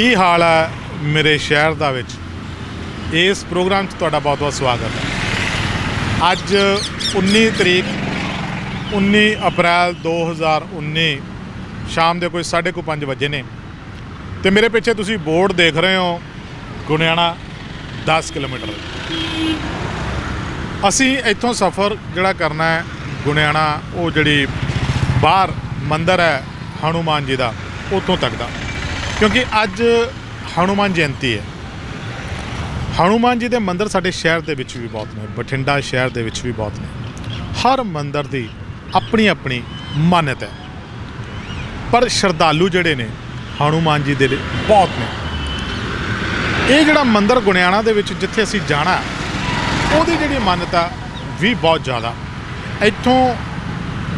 ਕੀ ਹਾਲ ਹੈ ਮੇਰੇ ਸ਼ਹਿਰ ਦਾ ਵਿੱਚ? ਇਸ ਪ੍ਰੋਗਰਾਮ 'ਚ ਤੁਹਾਡਾ ਬਹੁਤ-ਬਹੁਤ ਸਵਾਗਤ ਹੈ। ਅੱਜ 19 ਤਰੀਕ 19 ਅਪ੍ਰੈਲ 2019 ਸ਼ਾਮ ਦੇ ਕੋਈ 5:30 ਵਜੇ ਨੇ। ਤੇ ਮੇਰੇ ਪਿੱਛੇ ਤੁਸੀਂ ਬੋਰਡ ਦੇਖ ਰਹੇ ਹੋ, ਗੁਣਿਆਣਾ 10 ਕਿਲੋਮੀਟਰ। ਅਸੀਂ ਇੱਥੋਂ ਸਫ਼ਰ ਜਿਹੜਾ ਕਰਨਾ ਹੈ, ਗੁਣਿਆਣਾ, ਉਹ ਜਿਹੜੀ ਬਾਹਰ ਮੰਦਰ ਹੈ, ਹਨੂਮਾਨ ਜੀ ਦਾ, ਉੱਥੋਂ ਤੱਕ ਦਾ। ਕਿਉਂਕਿ ਅੱਜ ਹਨੂਮਾਨ ਜਯੰਤੀ ਹੈ। ਹਨੂਮਾਨ ਜੀ ਦੇ ਮੰਦਿਰ ਸਾਡੇ ਸ਼ਹਿਰ ਦੇ ਵਿੱਚ ਵੀ ਬਹੁਤ ਨੇ, ਬਠਿੰਡਾ ਸ਼ਹਿਰ ਦੇ ਵਿੱਚ ਵੀ ਬਹੁਤ ਨੇ। ਹਰ ਮੰਦਿਰ ਦੀ ਆਪਣੀ ਆਪਣੀ ਮਾਨਤ ਹੈ। ਪਰ ਸ਼ਰਧਾਲੂ ਜਿਹੜੇ ਨੇ, ਹਨੂਮਾਨ ਜੀ ਦੇ ਬਹੁਤ ਨੇ। ਇਹ ਜਿਹੜਾ ਮੰਦਿਰ ਗੁਣਿਆਣਾ ਦੇ ਵਿੱਚ ਜਿੱਥੇ ਅਸੀਂ ਜਾਣਾ ਉਹਦੀ ਜਿਹੜੀ ਮਾਨਤਾ ਵੀ ਬਹੁਤ ਜ਼ਿਆਦਾ। ਇੱਥੋਂ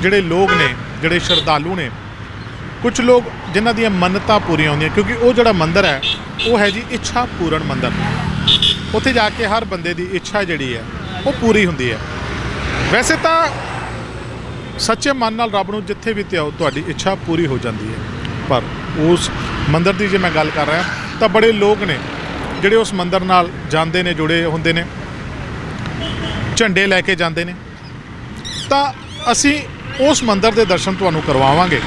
ਜਿਹੜੇ ਲੋਕ ਨੇ, ਜਿਹੜੇ ਸ਼ਰਧਾਲੂ ਨੇ ਕੁਝ ਲੋਕ ਜਿਨ੍ਹਾਂ ਦੀਆਂ ਮੰਨਤਾਂ ਪੂਰੀਆਂ ਹੁੰਦੀਆਂ, ਕਿਉਂਕਿ ਉਹ ਜਿਹੜਾ ਮੰਦਿਰ ਹੈ, ਉਹ ਹੈ ਜੀ ਇੱਛਾ ਪੂਰਨ ਮੰਦਿਰ। ਉੱਥੇ ਜਾ ਕੇ ਹਰ ਬੰਦੇ ਦੀ ਇੱਛਾ ਜਿਹੜੀ ਹੈ, ਉਹ ਪੂਰੀ ਹੁੰਦੀ ਹੈ। ਵੈਸੇ ਤਾਂ ਸੱਚੇ ਮਨ ਨਾਲ ਰੱਬ ਨੂੰ ਜਿੱਥੇ ਵੀ ਧਿਆਓ ਤੁਹਾਡੀ ਇੱਛਾ ਪੂਰੀ ਹੋ ਜਾਂਦੀ ਹੈ। ਪਰ ਉਸ ਮੰਦਿਰ ਦੀ ਜੇ ਮੈਂ ਗੱਲ ਕਰ ਰਿਹਾ, ਤਾਂ ਬੜੇ ਲੋਕ ਨੇ, ਜਿਹੜੇ ਉਸ ਮੰਦਿਰ ਨਾਲ ਜਾਂਦੇ ਨੇ, ਜੁੜੇ ਹੁੰਦੇ ਨੇ, ਝੰਡੇ ਲੈ ਕੇ ਜਾਂਦੇ ਨੇ। ਤਾਂ ਅਸੀਂ ਉਸ ਮੰਦਿਰ ਦੇ ਦਰਸ਼ਨ ਤੁਹਾਨੂੰ ਕਰਵਾਵਾਂਗੇ।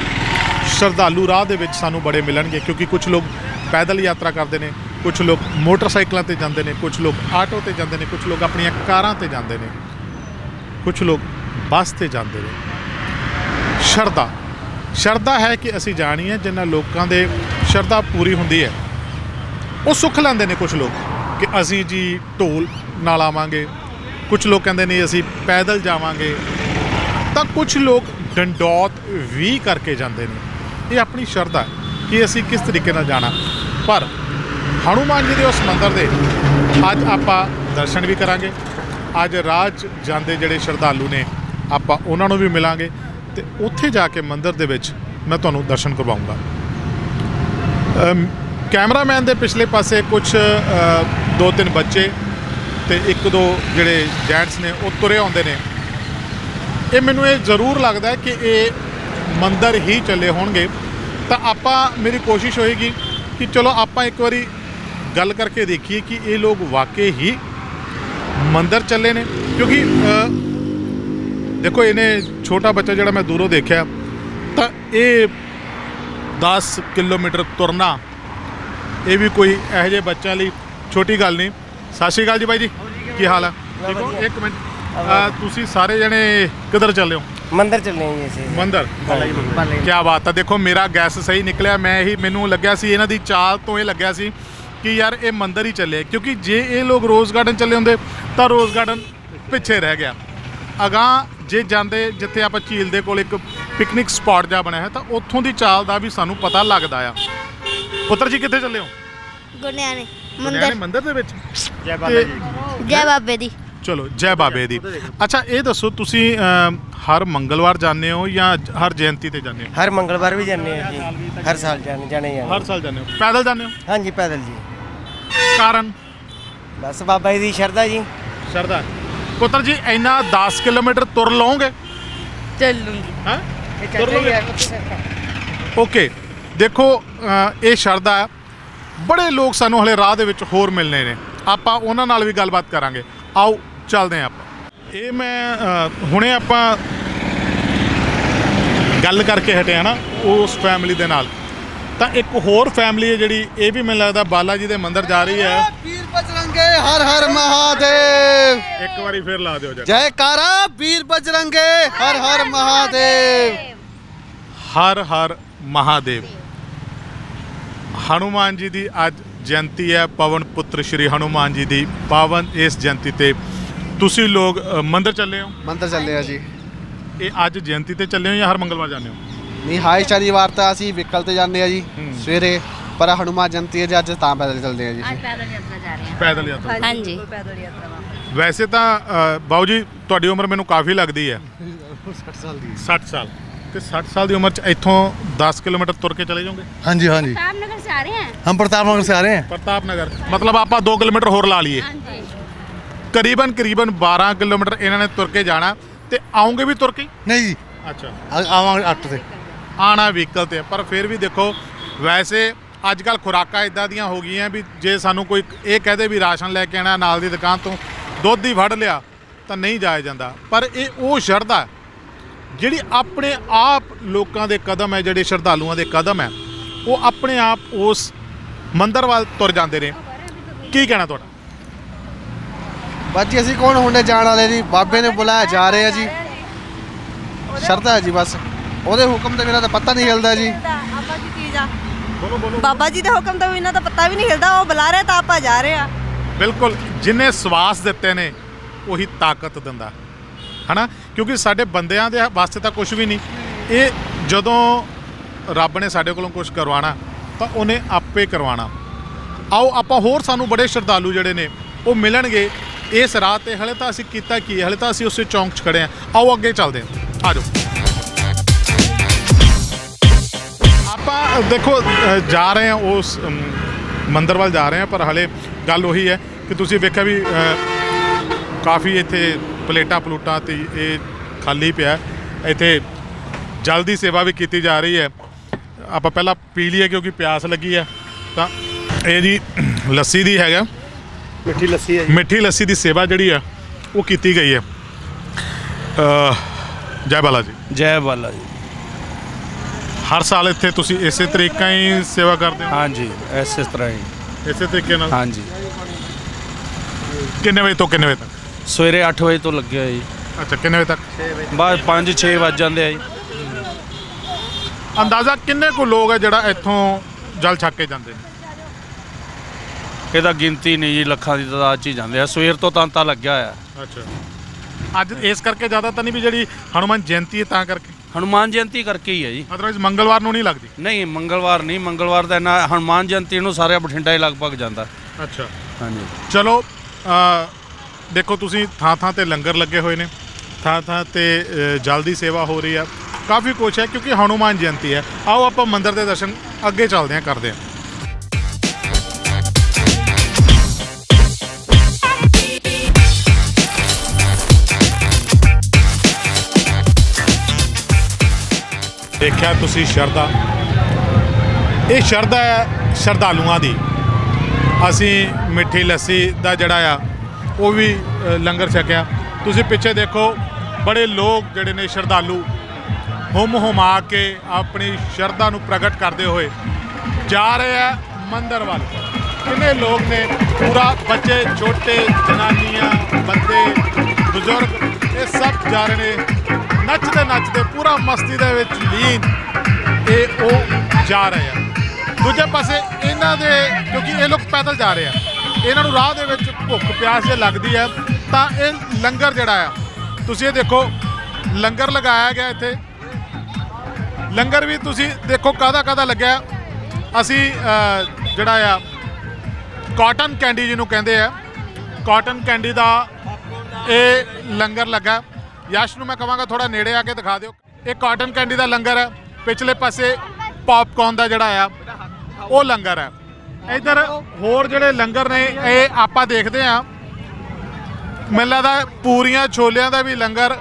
ਸ਼ਰਧਾਲੂ ਰਾਹ ਦੇ ਵਿੱਚ ਸਾਨੂੰ ਬੜੇ ਮਿਲਣਗੇ ਕਿਉਂਕਿ ਕੁਝ ਲੋਕ ਪੈਦਲ ਯਾਤਰਾ ਕਰਦੇ ਨੇ ਕੁਝ ਲੋਕ ਮੋਟਰਸਾਈਕਲਾਂ ਤੇ ਜਾਂਦੇ ਨੇ ਕੁਝ ਲੋਕ ਆਟੋ ਤੇ ਜਾਂਦੇ ਨੇ ਕੁਝ ਲੋਕ ਆਪਣੀਆਂ ਕਾਰਾਂ ਤੇ ਜਾਂਦੇ ਨੇ ਕੁਝ ਲੋਕ ਬੱਸ ਤੇ ਜਾਂਦੇ ਨੇ। ਸ਼ਰਧਾ ਸ਼ਰਧਾ ਹੈ ਕਿ ਅਸੀਂ ਜਾਣੀ ਹੈ ਜਿਨ੍ਹਾਂ ਲੋਕਾਂ ਦੇ ਸ਼ਰਧਾ ਪੂਰੀ ਹੁੰਦੀ ਹੈ। ਉਹ ਸੁੱਖ ਲੈਂਦੇ ਨੇ ਕੁਝ ਲੋਕ ਕਿ ਅਸੀਂ ਜੀ ਢੋਲ ਨਾਲ ਆਵਾਂਗੇ ਕੁਝ ਲੋਕ ਕਹਿੰਦੇ ਨੇ ਅਸੀਂ ਪੈਦਲ ਜਾਵਾਂਗੇ, ਤਾਂ ਕੁਝ ਲੋਕ ਡੰਡੌਤ ਵੀ ਕਰਕੇ ਜਾਂਦੇ ਨੇ। ਇਹ ਆਪਣੀ ਸ਼ਰਧਾ ਕਿ ਅਸੀਂ ਕਿਸ ਤਰੀਕੇ ਨਾਲ ਜਾਣਾ। ਪਰ ਹਨੂਮਾਨ ਜੀ ਦੇ ਉਸ ਮੰਦਿਰ ਦੇ ਅੱਜ ਆਪਾਂ ਦਰਸ਼ਨ ਵੀ ਕਰਾਂਗੇ। ਅੱਜ ਰਾਜ ਜਾਂਦੇ ਜਿਹੜੇ ਸ਼ਰਧਾਲੂ ਨੇ, ਆਪਾਂ ਉਹਨਾਂ ਨੂੰ ਵੀ ਮਿਲਾਂਗੇ ਤੇ ਉੱਥੇ ਜਾ ਕੇ ਮੰਦਿਰ ਦੇ ਵਿੱਚ ਮੈਂ ਤੁਹਾਨੂੰ ਦਰਸ਼ਨ ਕਰਵਾਉਂਗਾ। ਕੈਮਰਾਮੈਨ ਦੇ ਪਿਛਲੇ ਪਾਸੇ ਕੁਝ ਦੋ ਤਿੰਨ ਬੱਚੇ ਤੇ ਇੱਕ ਦੋ ਜਿਹੜੇ ਜੈਂਟਸ ਨੇ, ਉਹ ਤੁਰੇ ਆਉਂਦੇ ਨੇ। ਇਹ ਮੈਨੂੰ ਇਹ ਜ਼ਰੂਰ ਲੱਗਦਾ ਕਿ ਇਹ ਮੰਦਰ ਹੀ ਚੱਲੇ ਹੋਣਗੇ। ਤਾਂ ਆਪਾਂ ਮੇਰੀ ਕੋਸ਼ਿਸ਼ ਹੋਏਗੀ ਕਿ ਚਲੋ ਆਪਾਂ ਇੱਕ ਵਾਰੀ ਗੱਲ ਕਰਕੇ ਦੇਖੀਏ ਕਿ ਇਹ ਲੋਕ ਵਾਕਈ ਹੀ ਮੰਦਰ ਚੱਲੇ ਨੇ। ਕਿਉਂਕਿ ਦੇਖੋ ਇਹਨੇ ਛੋਟਾ ਬੱਚਾ ਜਿਹੜਾ ਮੈਂ ਦੂਰੋਂ ਦੇਖਿਆ ਤਾਂ ਇਹ 10 ਕਿਲੋਮੀਟਰ ਤੁਰਨਾ ਇਹ ਵੀ ਕੋਈ ਇਹੋ ਜਿਹੇ ਬੱਚਿਆਂ ਲਈ ਛੋਟੀ ਗੱਲ ਨਹੀਂ। ਸਤਿ ਸ਼੍ਰੀ ਅਕਾਲ ਜੀ ਬਾਈ ਜੀ। ਕੀ ਹਾਲ ਹੈ? ਠੀਕ ਹੋ? ਇੱਕ ਮਿੰਟ। ਤੁਸੀਂ ਸਾਰੇ ਜਣੇ ਕਿੱਧਰ ਚੱਲੇ ਹੋ? ਮੰਦਰ ਚੱਲੇ ਜੀ ਅਸੀਂ। ਮੰਦਰ? ਬਾਲੇ ਕੀ ਬਾਤ ਹੈ ਦੇਖੋ ਮੇਰਾ ਗੈਸ ਸਹੀ ਨਿਕਲਿਆ ਮੈਂ ਹੀ ਮੈਨੂੰ ਲੱਗਿਆ ਸੀ ਇਹਨਾਂ ਦੀ ਚਾਲ ਤੋਂ ਇਹ ਲੱਗਿਆ ਸੀ ਕਿ ਯਾਰ ਇਹ ਮੰਦਰ ਹੀ ਚੱਲੇ ਕਿਉਂਕਿ ਜੇ ਇਹ ਲੋਕ ਰੋਜ਼ ਗਾਰਡਨ ਚੱਲੇ ਹੁੰਦੇ ਤਾਂ ਰੋਜ਼ ਗਾਰਡਨ ਪਿੱਛੇ ਰਹਿ ਗਿਆ। ਅਗਾਂਹ ਜੇ ਜਾਂਦੇ ਜਿੱਥੇ ਆਪਾਂ ਝੀਲ ਦੇ ਕੋਲ ਇੱਕ ਪਿਕਨਿਕ ਸਪਾਟ ਜਾ ਬਣਿਆ ਹੈ ਤਾਂ ਉੱਥੋਂ ਦੀ ਚਾਲ ਦਾ ਵੀ ਸਾਨੂੰ ਪਤਾ ਲੱਗਦਾ ਆ। ਪੁੱਤਰ ਜੀ ਕਿੱਥੇ ਚੱਲੇ ਹੋ? ਗੁਰਨਿਆਣੇ ਮੰਦਰ। ਮੰਦਰ ਦੇ ਵਿੱਚ? ਜੈ। ਤੇ ਜੈ ਬਾਬੇ ਦੀ। ਚਲੋ ਜੈ ਬਾਬੇ ਦੀ। ਅੱਛਾ ਇਹ ਦੱਸੋ ਤੁਸੀਂ ਹਰ ਮੰਗਲਵਾਰ ਜਾਂਦੇ ਹੋ ਜਾਂ ਹਰ ਜਯੰਤੀ ਤੇ ਜਾਂਦੇ ਹੋ? ਹਰ ਮੰਗਲਵਾਰ ਵੀ ਜਾਂਦੇ ਹਾਂ ਜੀ। ਹਰ ਸਾਲ ਜਾਣੇ ਜਾਣੇ ਹਰ ਜਾਂਦੇ ਸਾਲ ਜਾਂਦੇ ਹੋ। ਪੈਦਲ ਜਾਂਦੇ ਹੋ? ਹਾਂਜੀ ਪੈਦਲ ਜੀ। ਕਾਰਨ? ਬਸ ਬਾਬਾ ਜੀ ਦੀ ਸ਼ਰਧਾ ਜੀ। ਸ਼ਰਦਾ ਪੁੱਤਰ ਜੀ ਇੰਨਾ 10 ਕਿਲੋਮੀਟਰ ਤੁਰ ਲਓਗੇ? ਚੱਲੂੰਗੀ। ਹਾਂ? ਤੁਰ ਲਓਗੇ? ਓਕੇ। ਦੇਖੋ ਇਹ ਸ਼ਰਦਾ ਹੈ। ਬੜੇ ਲੋਕ ਸਾਨੂੰ ਹਲੇ ਰਾਹ ਦੇ ਵਿੱਚ ਹੋਰ ਮਿਲਨੇ ਨੇ। ਆਪਾਂ ਉਹਨਾਂ ਨਾਲ ਵੀ ਗੱਲਬਾਤ ਕਰਾਂਗੇ। ਆਓ ਚੱਲਦੇ ਹਾਂ ਆਪਾਂ। ਇਹ ਮੈਂ ਹੁਣੇ ਆਪਾਂ ਗੱਲ ਕਰਕੇ ਹਟਿਆ ਨਾ ਉਸ ਫੈਮਿਲੀ ਦੇ ਨਾਲ। ਤਾਂ ਇੱਕ ਹੋਰ ਫੈਮਿਲੀ ਹੈ ਜਿਹੜੀ ਇਹ ਵੀ ਮੈਨੂੰ ਲੱਗਦਾ ਬਾਲਾ ਜੀ ਦੇ ਮੰਦਿਰ ਜਾ ਰਹੀ ਹੈ। ਵੀਰ ਬਜਰੰਗੇ ਹਰ ਹਰ ਮਹਾਦੇਵ। ਇੱਕ ਵਾਰੀ ਫੇਰ ਲਾ ਦਿਓ ਜਰਾ। ਜੈਕਾਰਾ ਵੀਰ ਬਜਰੰਗੇ ਹਰ ਹਰ ਮਹਾਦੇਵ। ਹਰ ਹਰ ਮਹਾਦੇਵ। ਹਨੂਮਾਨ ਜੀ ਦੀ ਅੱਜ ਜਯੰਤੀ ਹੈ ਪਵਨ ਪੁੱਤਰ ਸ਼੍ਰੀ ਹਨੂਮਾਨ ਜੀ ਦੀ ਪਾਵਨ ਇਸ ਜਯੰਤੀ ਤੇ ਤੁਸੀਂ ਲੋਕ ਅ, ਮੰਦਿਰ ਚੱਲੇ ਹੋ ਮੰਦਰ ਚੱਲੇ ਆ ਜੀ ਇਹ ਅੱਜ ਜਯੰਤੀ ਤੇ ਚੱਲੇ ਹੋ ਜਾਂ ਹਰ ਮੰਗਲਵਾਰ ਜਾਂਦੇ ਹੋ ਨਹੀਂ ਹਾਈ ਸ਼ਨੀਵਾਰ ਤਾਂ ਅਸੀਂ ਵਿਕਲ ਤੇ ਜਾਂਦੇ ਆ ਜੀ ਹੂੰ। ਸਵੇਰੇ ਪਰ ਹਨੂਮਾਨ ਜਯੰਤੀ ਹੈ ਜੀ ਅੱਜ ਤਾਂ ਪੈਦਲ ਚੱਲਦੇ ਆ ਜੀ ਅੱਜ ਪੈਦਲ ਯਾਤਰਾ ਜਾ ਰਹੇ ਪੈਦਲ ਯਾਤਰਾ ਹਾਂ ਹਾਂਜੀ ਵੈਸੇ ਤਾਂ ਅ, ਬਾਊ ਜੀ ਤੁਹਾਡੀ ਉਮਰ ਮੈਨੂੰ ਕਾਫੀ ਲੱਗਦੀ ਹੈ 60 ਸਾਲ ਦੀ 60 ਸਾਲ ਤੇ 60 ਸਾਲ ਦੀ ਉਮਰ ਚ ਇੱਥੋਂ 10 ਕਿਲੋਮੀਟਰ ਤੁਰ ਕੇ ਚਲੇ ਜਾਓਗੇ हाँ जी हाँ जी ਰਾਮਨਗਰ ਸੇ ਆ ਰਹੇ ਹਾਂ हम प्रताप नगर से आ रहे हैं ਪ੍ਰਤਾਪ ਨਗਰ ਮਤਲਬ ਆਪਾਂ 2 ਕਿਲੋਮੀਟਰ ਹੋਰ ਲਾ ਲਈਏ ਹਾਂਜੀ ਕਰੀਬਨ ਕਰੀਬਨ 12 ਕਿਲੋਮੀਟਰ ਇਹਨਾਂ ਨੇ ਤੁਰ ਕੇ ਜਾਣਾ ਤੇ ਆਉਂਗੇ ਵੀ ਤੁਰ ਕੇ? ਨਹੀਂ ਜੀ। ਅੱਛਾ। ਆਵਾਂਗੇ 8 ਤੇ। ਆਣਾ ਵਹੀਕਲ ਤੇ ਪਰ ਫਿਰ ਵੀ ਦੇਖੋ ਵੈਸੇ ਅੱਜ ਕੱਲ ਖੁਰਾਕਾਂ ਇਦਾਂ ਦੀਆਂ ਹੋ ਗਈਆਂ ਵੀ ਜੇ ਸਾਨੂੰ ਕੋਈ ਇਹ ਕਹਦੇ ਵੀ ਰਾਸ਼ਨ ਲੈ ਕੇ ਆਣਾ ਨਾਲ ਦੀ ਦੁਕਾਨ ਤੋਂ ਦੁੱਧ ਹੀ ਫੜ ਲਿਆ ਤਾਂ ਨਹੀਂ ਜਾਇਆ ਜਾਂਦਾ। ਪਰ ਇਹ ਉਹ ਸ਼ਰਧਾ ਜਿਹੜੀ ਆਪਣੇ ਆਪ ਲੋਕਾਂ ਦੇ ਕਦਮ ਹੈ ਜਿਹੜੇ ਸ਼ਰਧਾਲੂਆਂ ਦੇ ਕਦਮ ਹੈ ਉਹ ਆਪਣੇ ਆਪ ਉਸ ਮੰਦਰ ਵੱਲ ਤੁਰ ਜਾਂਦੇ ਨੇ। ਕੀ ਕਹਿਣਾ ਤੁਹਾਡਾ? ਬਸ ਜੀ ਅਸੀਂ ਕੌਣ ਹੁੰਦੇ ਜਾਣ ਵਾਲੇ ਜੀ? ਬਾਬੇ ਨੇ ਬੁਲਾਇਆ ਜਾ ਰਹੇ ਆ ਜੀ। ਸ਼ਰਧਾ ਹੈ ਜੀ ਬਸ। ਉਹਦੇ ਹੁਕਮ ਤੇ ਮੇਰਾ ਤਾਂ ਪਤਾ ਨਹੀਂ ਹਿਲਦਾ ਜੀ। ਆਪਾਂ ਕੀ ਚੀਜ਼ ਆ? ਬੋਲੋ ਬੋਲੋ। ਬਾਬਾ ਜੀ ਦੇ ਹੁਕਮ ਤੋਂ ਇਹਨਾਂ ਦਾ ਪਤਾ ਵੀ ਨਹੀਂ ਹਿਲਦਾ ਉਹ ਬੁਲਾ ਰਹੇ ਤਾਂ ਆਪਾਂ ਜਾ ਰਹੇ ਆ। ਬਿਲਕੁਲ ਜਿਨੇ ਸਵਾਸ ਦਿੱਤੇ ਨੇ ਉਹੀ ਤਾਕਤ ਦਿੰਦਾ। ਹਨਾ? ਕਿਉਂਕਿ ਸਾਡੇ ਬੰਦਿਆਂ ਦੇ ਵਾਸਤੇ ਤਾਂ ਕੁਝ ਵੀ ਨਹੀਂ। ਇਹ ਜਦੋਂ ਰੱਬ ਨੇ ਸਾਡੇ ਕੋਲੋਂ ਕੁਝ ਕਰਵਾਉਣਾ ਤਾਂ ਉਹਨੇ ਆਪੇ ਕਰਵਾਉਣਾ ਆਓ ਆਪਾਂ ਹੋਰ ਸਾਨੂੰ ਬੜੇ ਸ਼ਰਧਾਲੂ ਜਿਹੜੇ ਨੇ ਉਹ ਮਿਲਣਗੇ। ਇਸ ਰਾਹ ਤੇ ਹਲੇ ਤਾਂ ਅਸੀਂ ਕੀਤਾ ਕੀ ਹੈ? ਹਲੇ ਤਾਂ ਅਸੀਂ ਉਸੇ ਚੌਂਕ 'ਚ ਖੜੇ ਆ ਆਓ ਅੱਗੇ ਚੱਲਦੇ ਹਾਂ। ਆ ਜਾਓ ਆਪਾਂ ਦੇਖੋ ਜਾ ਰਹੇ ਹਾਂ ਉਸ ਮੰਦਰ ਵੱਲ ਜਾ ਰਹੇ ਹਾਂ, ਪਰ ਹਲੇ ਗੱਲ ਉਹੀ ਹੈ ਕਿ ਤੁਸੀਂ ਵੇਖਿਆ ਵੀ ਕਾਫੀ ਇੱਥੇ ਪਲੇਟਾਂ ਪਲੂਟਾਂ ਤੇ ਇਹ ਖਾਲੀ ਪਿਆ ਇੱਥੇ ਜਲ ਦੀ ਸੇਵਾ ਵੀ ਕੀਤੀ ਜਾ ਰਹੀ ਹੈ। ਆਪਾਂ ਪਹਿਲਾਂ ਪੀ ਲਈਏ ਕਿਉਂਕਿ ਪਿਆਸ ਲੱਗੀ ਹੈ। ਤਾਂ ਇਹ ਜੀ, ਲੱਸੀ ਦੀ ਹੈਗਾ। ਮਿੱਠੀ ਲੱਸੀ ਹੈ ਮਿੱਠੀ ਲੱਸੀ ਦੀ ਸੇਵਾ ਜਿਹੜੀ ਹੈ ਉਹ ਕੀਤੀ ਗਈ ਹੈ। ਅ, ਜੈ ਬਾਲਾ ਜੀ ਜੈ ਬਾਲਾ ਜੀ ਹਰ ਸਾਲ ਇੱਥੇ ਤੁਸੀਂ ਇਸੇ ਤਰੀਕਾ ਹੀ ਸੇਵਾ ਕਰਦੇ ਹੋ? ਹਾਂਜੀ ਇਸ ਇਸ ਤਰ੍ਹਾਂ ਹੀ। ਇਸੇ ਤਰੀਕੇ ਨਾਲ? ਹਾਂਜੀ। ਕਿੰਨੇ ਵਜੇ ਤੋਂ ਕਿੰਨੇ ਵਜੇ ਤੱਕ? ਸਵੇਰੇ 8 ਵਜੇ ਤੋਂ ਲੱਗਿਆ ਜੀ। ਅੱਛਾ ਕਿੰਨੇ ਵਜੇ ਤੱਕ? ਬਾਅਦ 5 6 ਵੱਜ ਜਾਂਦੇ ਆ ਜੀ। ਅੰਦਾਜ਼ਾ ਕਿੰਨੇ ਕੁ ਲੋਕ ਹੈ ਜਿਹੜਾ ਇੱਥੋਂ ਜਲ ਛੱਕ ਕੇ ਜਾਂਦੇ ਨੇ? ਇਹਦਾ ਗਿਣਤੀ ਨਹੀਂ ਜੀ ਲੱਖਾਂ ਦੀ ਤਾਦਾਦ 'ਚ ਹੀ ਜਾਂਦੇ ਆ। ਸਵੇਰ ਤੋਂ ਤਾਂ ਤਾਂ ਲੱਗਿਆ ਹੋਇਆ ਅੱਛਾ। ਅੱਜ ਇਸ ਕਰਕੇ ਜ਼ਿਆਦਾ ਤਾਂ ਨਹੀਂ ਵੀ ਜਿਹੜੀ ਹਨੂਮਾਨ ਜਯੰਤੀ ਹੈ ਤਾਂ ਕਰਕੇ? ਹਨੂਮਾਨ ਜਯੰਤੀ ਕਰਕੇ ਹੀ ਹੈ ਜੀ। ਅਦਰਵਾਈਜ਼ ਮੰਗਲਵਾਰ ਨੂੰ ਨਹੀਂ ਲੱਗਦੀ? ਨਹੀਂ ਮੰਗਲਵਾਰ ਨਹੀਂ। ਮੰਗਲਵਾਰ ਦਾ ਨਾ ਹਨੂਮਾਨ ਜਯੰਤੀ ਨੂੰ ਸਾਰੇ ਬਠਿੰਡਾ ਹੀ ਲਗਭਗ ਜਾਂਦਾ। ਅੱਛਾ। ਹਾਂਜੀ। ਚਲੋ ਦੇਖੋ ਤੁਸੀਂ ਥਾਂ ਥਾਂ ਤੇ ਲੰਗਰ ਲੱਗੇ ਹੋਏ ਨੇ। ਥਾਂ ਥਾਂ ਤੇ ਅ, ਜਲ ਦੀ ਸੇਵਾ ਹੋ ਰਹੀ ਆ। ਕਾਫੀ ਕੁਛ ਹੈ ਕਿਉਂਕਿ ਹਨੂਮਾਨ ਜਯੰਤੀ ਹੈ। ਆਓ ਆਪਾਂ ਮੰਦਿਰ ਦੇ ਦਰਸ਼ਨ ਅੱਗੇ ਚੱਲਦੇ ਹਾਂ ਕਰਦੇ ਹਾਂ। ਦੇਖਿਆ ਤੁਸੀਂ ਸ਼ਰਧਾ? ਇਹ ਸ਼ਰਧਾ ਹੈ ਸ਼ਰਧਾਲੂਆਂ ਦੀ। ਅਸੀਂ ਮਿੱਠੀ ਲੱਸੀ ਦਾ ਜਿਹੜਾ ਆ, ਉਹ ਵੀ ਲੰਗਰ ਛਕਿਆ। ਤੁਸੀਂ ਪਿੱਛੇ ਦੇਖੋ, ਬੜੇ ਲੋਕ ਜਿਹੜੇ ਨੇ ਸ਼ਰਧਾਲੂ, ਹੁਮ ਹੁਮਾ ਕੇ ਆਪਣੀ ਸ਼ਰਧਾ ਨੂੰ ਪ੍ਰਗਟ ਕਰਦੇ ਹੋਏ ਜਾ ਰਹੇ ਆ ਮੰਦਰ ਵੱਲ। ਕਿੰਨੇ ਲੋਕ ਨੇ, ਪੂਰਾ ਬੱਚੇ, ਛੋਟੇ, ਜਨਾਨੀਆਂ, ਬੰਦੇ, ਬਜ਼ੁਰਗ, ਇਹ ਸਭ ਜਾ ਰਹੇ ਨੇ। ਨੱਚਦੇ ਨੱਚਦੇ ਪੂਰਾ ਮਸਤੀ ਦੇ ਵਿੱਚ ਲੀਨ ਇਹ ਉਹ ਜਾ ਰਹੇ ਆ। ਦੂਜੇ ਪਾਸੇ ਇਹਨਾਂ ਦੇ, ਕਿਉਂਕਿ ਇਹ ਲੋਕ ਪੈਦਲ ਜਾ ਰਹੇ ਆ, ਇਹਨਾਂ ਨੂੰ ਰਾਹ ਦੇ ਵਿੱਚ ਭੁੱਖ ਪਿਆਸ ਜੇ ਲੱਗਦੀ ਹੈ ਤਾਂ ਇਹ ਲੰਗਰ ਜਿਹੜਾ ਆ, ਤੁਸੀਂ ਇਹ ਦੇਖੋ, ਲੰਗਰ ਲਗਾਇਆ ਗਿਆ ਇੱਥੇ। ਲੰਗਰ ਵੀ ਤੁਸੀਂ ਦੇਖੋ ਕਾਹਦਾ ਕਾਹਦਾ ਲੱਗਿਆ। ਅਸੀਂ ਜਿਹੜਾ ਆ, ਕਾਟਨ ਕੈਂਡੀ ਜਿਹਨੂੰ ਕਹਿੰਦੇ ਆ, ਕਾਟਨ ਕੈਂਡੀ ਦਾ ਇਹ ਲੰਗਰ ਲੱਗਾ। ਯਸ਼ ਨੂੰ ਮੈਂ ਕਹਾਂਗਾ ਥੋੜਾ ਨੇੜੇ ਆ ਕੇ ਦਿਖਾ ਦਿਓ। ਇਹ ਕਾਟਨ ਕੈਂਡੀ ਦਾ ਲੰਗਰ ਹੈ। ਪਿਛਲੇ ਪਾਸੇ ਪੌਪਕੌਰਨ ਦਾ ਜਿਹੜਾ ਆ, ਉਹ ਲੰਗਰ ਹੈ। ਇਧਰ ਹੋਰ ਜਿਹੜੇ ਲੰਗਰ ਨੇ, ਇਹ ਆਪਾਂ ਦੇਖਦੇ ਆ ਮੈਨੂੰ ਲੱਗਦਾ ਪੂਰੀਆਂ ਛੋਲਿਆਂ ਦਾ ਵੀ ਲੰਗਰ